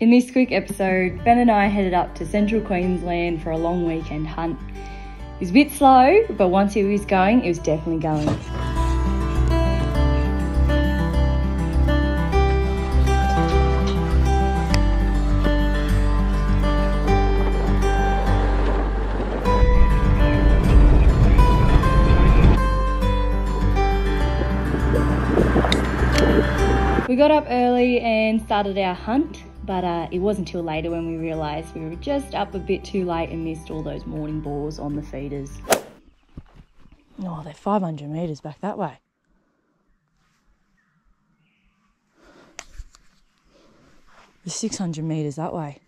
In this quick episode, Ben and I headed up to central Queensland for a long weekend hunt. It was a bit slow, but once it was going, it was definitely going. Got up early and started our hunt, but uh, it wasn't until later when we realised we were just up a bit too late and missed all those morning boars on the feeders. Oh, they're 500 metres back that way. They're 600 metres that way.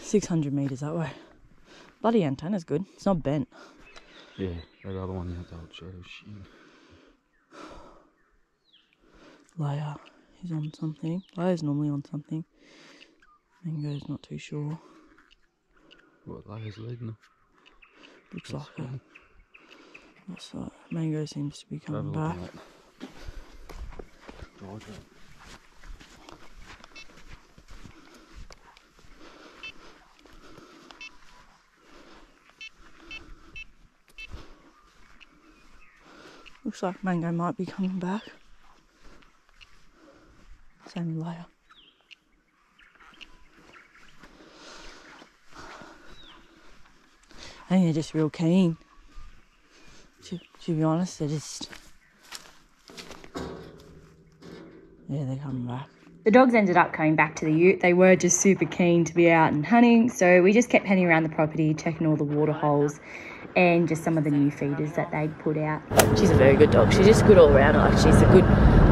Six hundred meters that way. Bloody antenna's good. It's not bent. Yeah, that other one had the old shadow shit. Laya is on something. Laya's normally on something. Mango's not too sure. What, Laya's leading them? Looks like it. Looks like Mango seems to be coming back. Looks like Mango might be coming back. Same Laya. I think they're just real keen. To, to be honest, they're just. Yeah, they're coming back. The dogs ended up coming back to the ute. They were just super keen to be out and hunting, so we just kept heading around the property, checking all the water holes and just some of the new feeders that they'd put out. She's a very good dog. She's just good all round. Like she's a good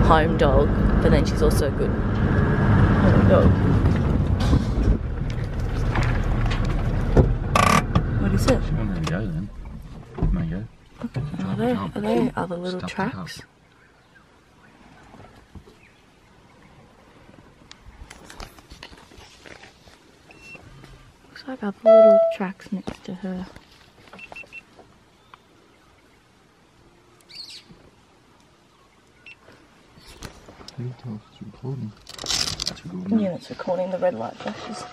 home dog, but then she's also a good home dog. What is it? She won't really go then. Mango. Are there, are there other little Stuff to help. tracks? Looks like other little tracks next to her. It's recording? That's one. Yeah, it's recording the red light flashes.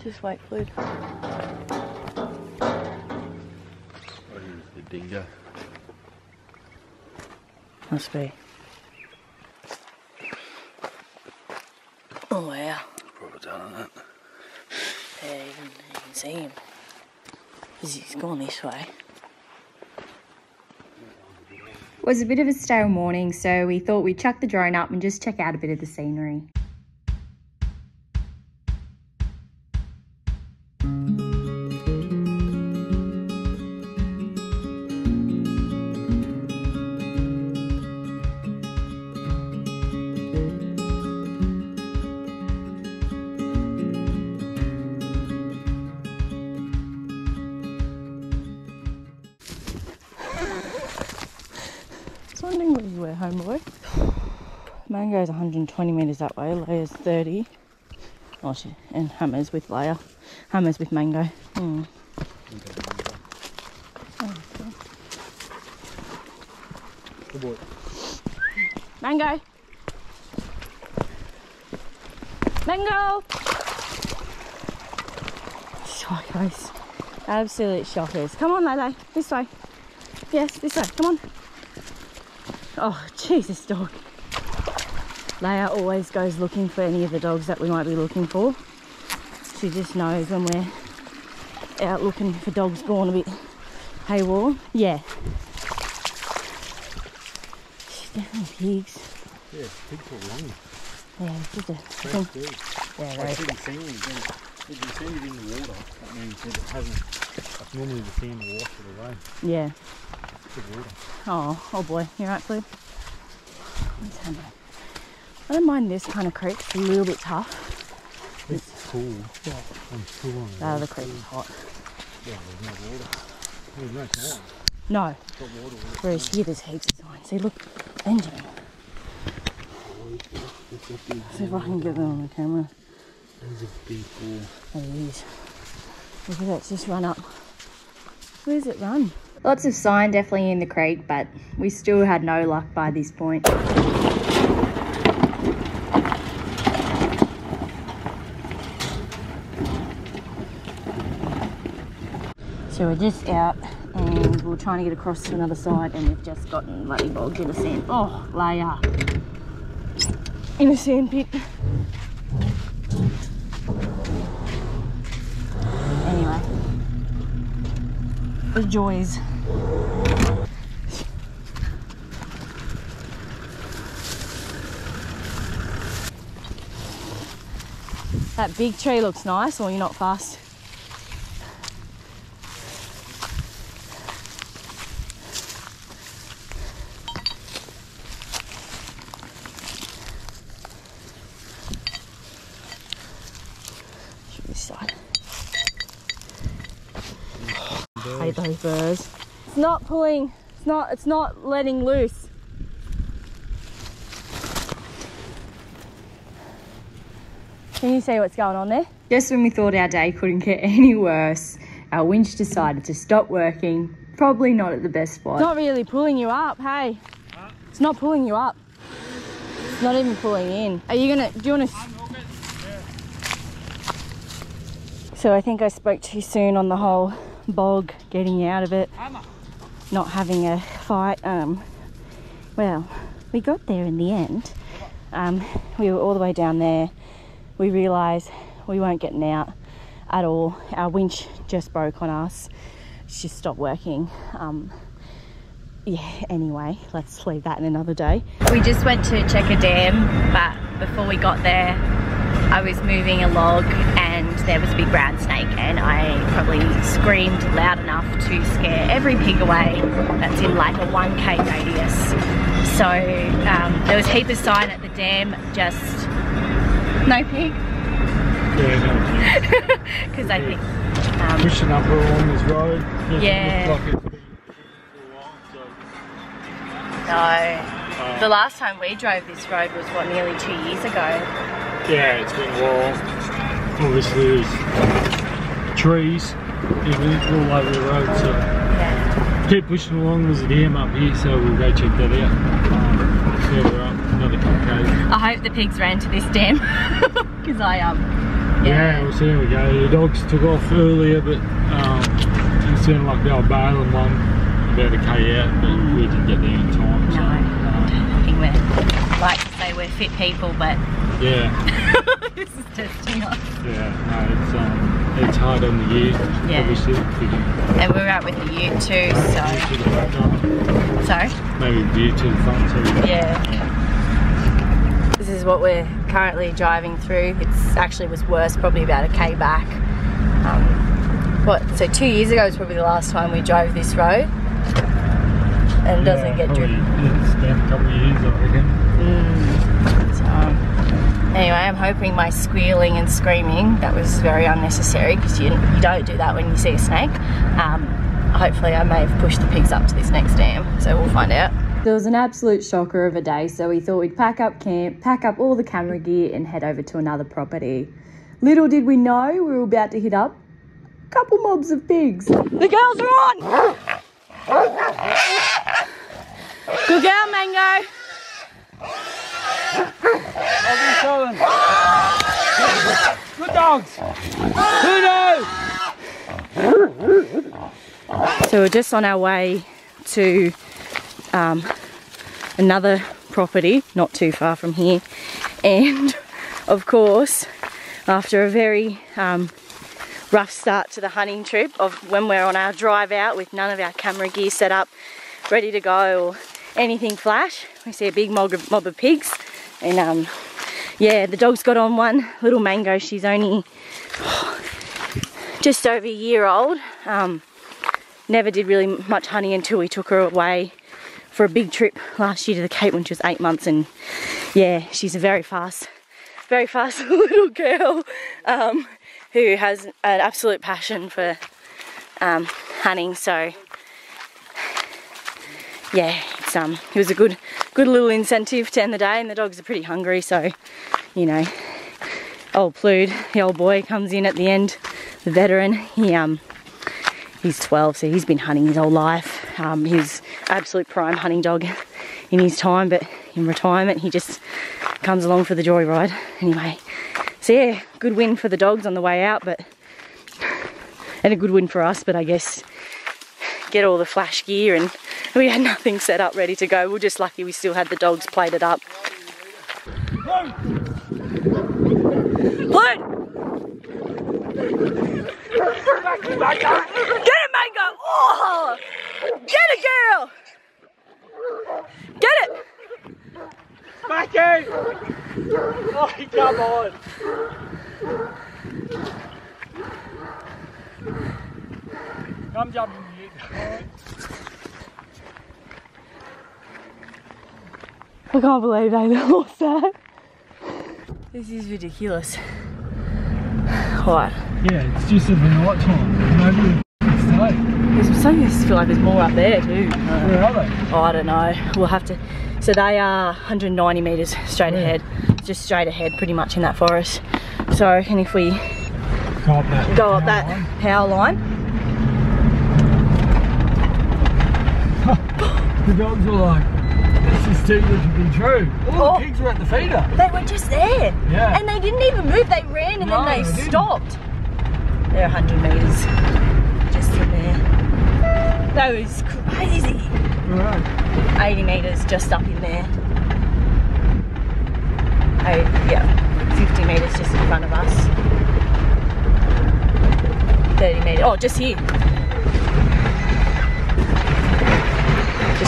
Just wait, please. What is dingo? Must be. Oh wow. Probably done that. Yeah, you can, you can see him. 'Cause he's gone this way. It was a bit of a stale morning, so we thought we'd chuck the drone up and just check out a bit of the scenery. Were, homeboy. Mango's 120 metres that way, Laya's 30. Oh, she, and Hammers with Laya. Hammers with Mango. Hmm. Good boy. Mango! Mango! Shockers. Absolute shockers. Come on, Lele. This way. Yes, this way. Come on. Oh, Jesus, dog. Laya always goes looking for any of the dogs that we might be looking for. She just knows when we're out looking for dogs gone a bit haywire. Yeah. She's definitely pigs. Yeah, pigs are long. Yeah, it's just a food. yeah, very if you see it again, if you see it in the water, that means that it hasn't. That's normally the sand wash it away. yeah. Oh, oh boy, You're right, Blue? I don't mind this kind of creek. It's a little bit tough. It's cool. Yeah. I'm still on That other creek is hot. Yeah, there's no water. There's no sign. No. Water. Whereas here there's heaps of signs. See, look, Benjamin. It's a big See if I can get that on the camera. There's a big pool. There it is. Look at that, it's just run up. Where's it run? Lots of sign definitely in the creek, but we still had no luck by this point. So we're just out and we're trying to get across to another side and we've just gotten bloody bogged in a sand. Oh, layer. In a sand pit. Anyway. The joys. That big tree looks nice, or you're not fast. Should this side. hate those birds. It's not pulling. It's not. It's not letting loose. Can you see what's going on there? Just when we thought our day couldn't get any worse, our winch decided to stop working. Probably not at the best spot. It's not really pulling you up. Hey, it's not pulling you up. It's not even pulling in. Are you gonna? Do you want to? So I think I spoke too soon on the whole bog getting you out of it, not having a fight. Um, well, we got there in the end. Um, we were all the way down there. We realised we weren't getting out at all. Our winch just broke on us. Just stopped working. Um, yeah, anyway, let's leave that in another day. We just went to check a dam, but before we got there, I was moving a log there was a big brown snake and I probably screamed loud enough to scare every pig away that's in like a 1k radius. So um, there was heap of sign at the dam, just no pig, Yeah, no. because I think um, Pushing up along this road. Yeah. It looked like it's been for a while, so. no. uh, The last time we drove this road was what nearly two years ago. Yeah, it's been a while. Obviously, there's trees all over the road, so Yeah. keep pushing along. There's a dam up here, so we'll go check that out. Um, further up, another couple k's. I hope the pigs ran to this dam because I um Yeah, well, so there we go. The dogs took off earlier, but um, it sounded like they were bailing one about a k out, but we didn't get there in time. So, No. um, I think we're like to say we're fit people, but yeah, this is testing us. Yeah, no, it's um, it's hard on the ear, Yeah. obviously. And we're out with the ute too, so to the front, sorry. maybe view to the front, can Yeah. This is what we're currently driving through. It's actually was worse, probably about a k back. Um, what? So two years ago was probably the last time we drove this road, and it doesn't yeah, get driven. It's been a couple of years, I reckon. Um, anyway, I'm hoping my squealing and screaming that was very unnecessary because you, you don't do that when you see a snake. Um, hopefully, I may have pushed the pigs up to this next dam, so we'll find out. There was an absolute shocker of a day, so we thought we'd pack up camp, pack up all the camera gear, and head over to another property. Little did we know we were about to hit up a couple mobs of pigs. The girls are on! Good girl, Mango! Dogs! Kudos! So we're just on our way to um, another property, not too far from here. And of course, after a very um, rough start to the hunting trip of when we're on our drive out with none of our camera gear set up, ready to go or anything flash, we see a big mob of, mob of pigs. And um, yeah, the dog's got on one little mango. She's only just over a year old. Um, never did really much honey until we took her away for a big trip last year to the Cape when she was eight months and yeah, she's a very fast, very fast little girl um, who has an absolute passion for um, hunting. So yeah, um, it was a good, good little incentive to end the day, and the dogs are pretty hungry, so you know, old Plude, the old boy, comes in at the end, the veteran. He um, he's 12, so he's been hunting his whole life. Um, he's absolute prime hunting dog in his time, but in retirement, he just comes along for the joyride. Anyway, so yeah, good win for the dogs on the way out, but and a good win for us, but I guess get all the flash gear and we had nothing set up ready to go. We are just lucky we still had the dogs plated up. Blood! Get it, Mango! Oh! Get it, girl! Get it! Back in! Oh, come on! Come jump I can't believe they lost that. This is ridiculous. What? Yeah, it's just at the night time. Nobody stay. There's something I feel like there's more up there too. Uh, Where are they? Oh, I don't know. We'll have to. So they are 190 metres straight yeah. ahead, just straight ahead, pretty much in that forest. So and if we go up that, go up that line. power line. the dogs are like this is too good to be true. oh, the pigs were at the feeder. They were just there. Yeah. And they didn't even move. They ran and no, then they, they stopped. They're 100 metres just in there. That was crazy. Right. 80 metres just up in there. Oh, yeah, 50 metres just in front of us. 30 metres, oh, just here.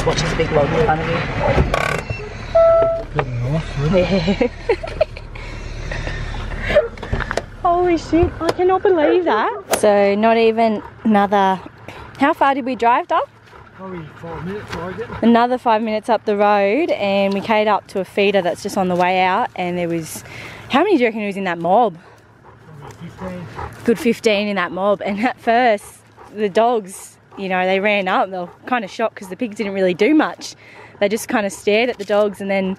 Just watch this big log in front of you. Holy shit, I cannot believe that. So not even another, how far did we drive, Doug? Probably five minutes, I get. Another five minutes up the road and we came up to a feeder that's just on the way out and there was, how many do you reckon was in that mob? 15. Good 15 in that mob and at first the dogs you know, they ran up. They were kind of shocked because the pigs didn't really do much. They just kind of stared at the dogs and then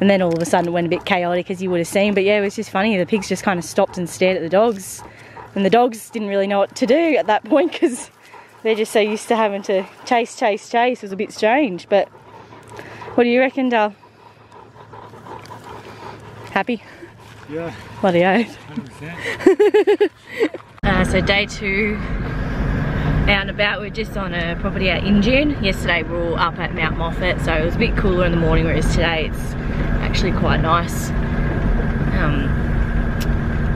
and then all of a sudden it went a bit chaotic as you would have seen. But yeah, it was just funny. The pigs just kind of stopped and stared at the dogs. And the dogs didn't really know what to do at that point because they're just so used to having to chase, chase, chase. It was a bit strange. But what do you reckon, Dal? Happy? Yeah. Bloody oath. uh, so day two out and about. We're just on a property at Injune. Yesterday we were all up at Mount Moffat, so it was a bit cooler in the morning, whereas today it's actually quite nice. Um,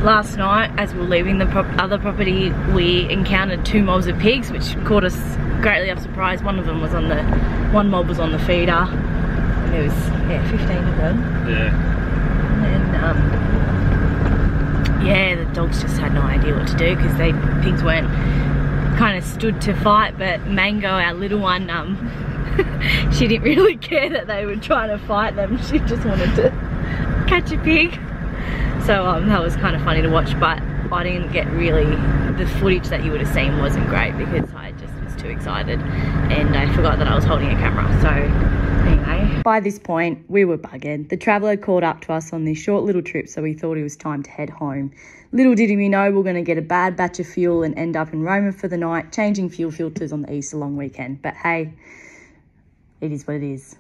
last night, as we were leaving the pro other property, we encountered two mobs of pigs, which caught us greatly of surprise. One of them was on the, one mob was on the feeder, and there was, yeah, 15 of them. Yeah. And um, yeah, the dogs just had no idea what to do because they pigs weren't kind of stood to fight, but Mango, our little one, um, she didn't really care that they were trying to fight them. She just wanted to catch a pig. So um, that was kind of funny to watch, but I didn't get really, the footage that you would have seen wasn't great because I just was too excited and I forgot that I was holding a camera. So anyway. By this point, we were buggered. The traveller called up to us on this short little trip, so we thought it was time to head home. Little did we know we we're going to get a bad batch of fuel and end up in Roma for the night, changing fuel filters on the Easter long weekend. But hey, it is what it is.